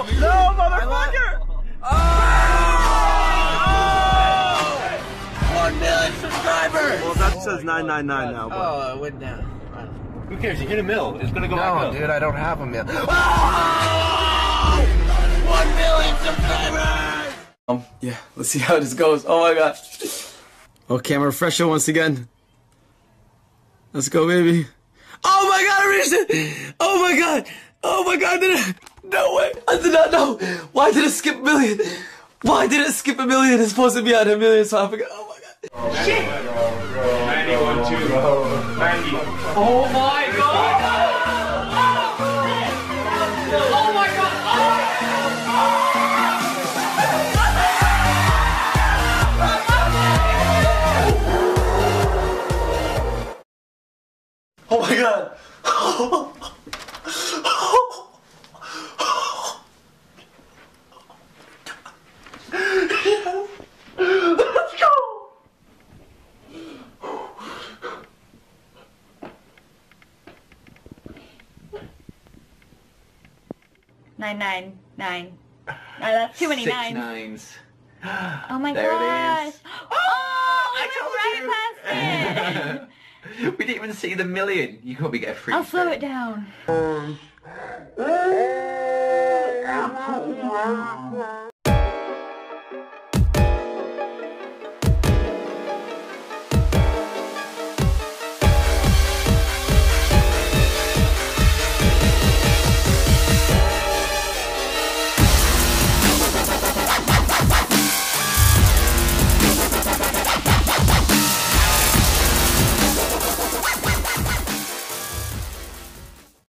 No, no, motherfucker! Oh! oh! One million subscribers! Well, that says 999 now, but. Oh, it went down. Who cares? You hit a mill. It's gonna go no, back up. dude, I don't have a mill. Oh! One million subscribers! Um, yeah, let's see how this goes. Oh my god. Oh, camera refresher once again. Let's go, baby. Oh my god, I reached it! Oh my god! Oh my god, did it? No way! I did not know! Why did it skip a million? Why did it skip a million? It's supposed to be at a million, so I forgot. Oh my god. Shit! 91, 2, 90. Oh my god! Oh my god! Oh my god! Let's go! Nine nine nine. That's too many Six nines. nines. Oh my There it gosh. is. Oh, oh, I we went right past it. we didn't even see the million. You can probably get a free. I'll slow spin. it down. Oh,